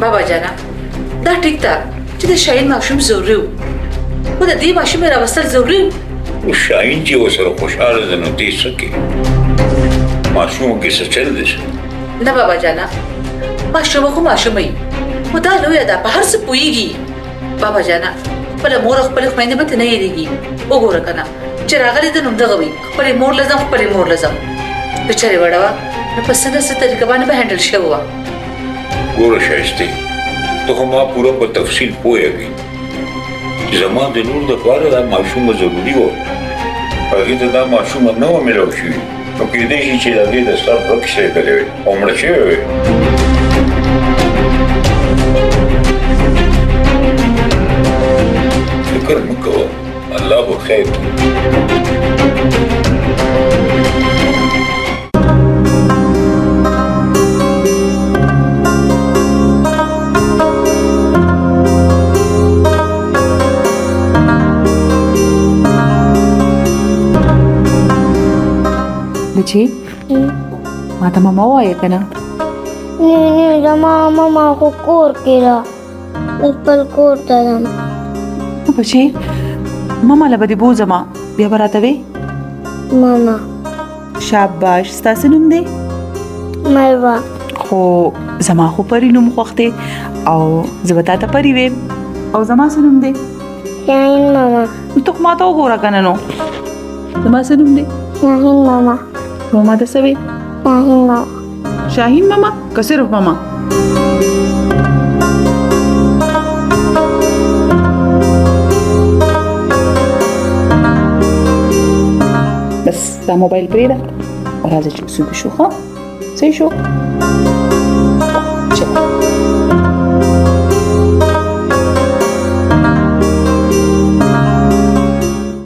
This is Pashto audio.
بابا جانا دا ټیک ده چې د شاهین ماشوم ضروري وو خو د دې ماشوم راوستل ضروري وو شاهین چې وسره خوشاله ده نو دې څه کې ماشوم کې څه چل دي نه بابا جانا ماشوم خو ماشوم وي خو دا لوی ده په هر څه پويږي بابا جانا خپل مور خپل خويندې به ته نه یریږي وګوره کنه چې راغلي د نوم دغه وي خپل مور لزم خپل مور لزم بچاره وړه وا نو په څنګه ست طریقه باندې به هندل شو وا ګوره شایسته ته هم پورا په تفصیل پوهیږي زما د نور د پاره دا ماشوم ضروری و هغه ته دا ماشوم نه و ملو شي نو کې دې چې دا دې د سر ورک شي بلې عمر شي الله به خیر بچي ما ته ماما وایې که نه نه نه زما ماما خو کور کې ده خپل کور ته ځم بچي ماما له بدی بو زما بیا براته وي ماما شاباش ستاسو نوم دی مروا خو زما خو پری نوم خوخته او زبتا ته پری وي او زما سنوم دی شاهین ماما ته ما ته وګوره کنه نو زما سنوم دی شاهین ماما نو ما ته سوي شاهین ماما شاهین ماما که صرف ماما بس دا موبایل پرې ده راځه چې وسو شو ښه صحیح شو